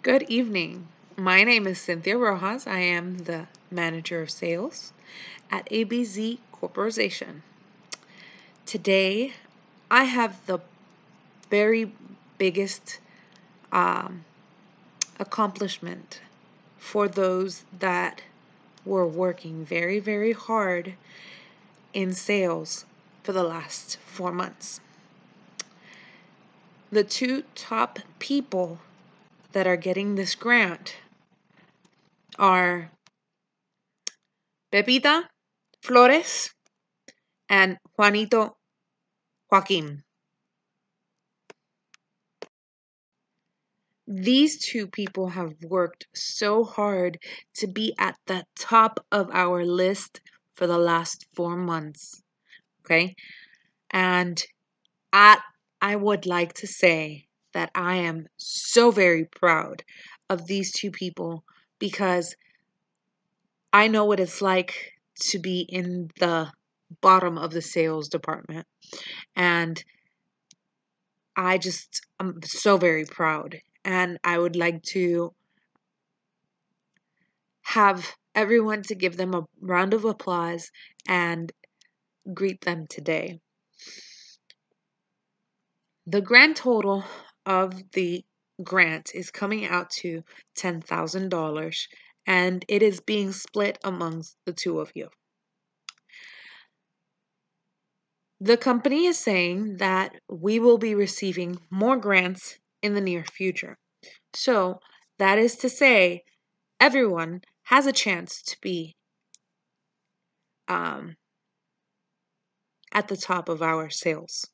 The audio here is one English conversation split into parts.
Good evening. My name is Cynthia Rojas. I am the manager of sales at ABZ Corporation. Today, I have the very biggest um, accomplishment for those that were working very, very hard in sales for the last four months. The two top people that are getting this grant are Pepita Flores and Juanito Joaquin. These two people have worked so hard to be at the top of our list for the last four months. Okay. And I, I would like to say that I am so very proud of these two people because I know what it's like to be in the bottom of the sales department. And I just, I'm so very proud. And I would like to have everyone to give them a round of applause and greet them today. The grand total of the grant is coming out to $10,000 and it is being split amongst the two of you. The company is saying that we will be receiving more grants in the near future. So, that is to say, everyone has a chance to be um, at the top of our sales.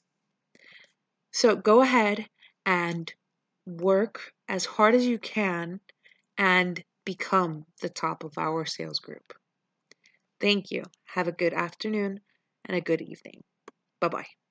So, go ahead and work as hard as you can and become the top of our sales group. Thank you. Have a good afternoon and a good evening. Bye bye.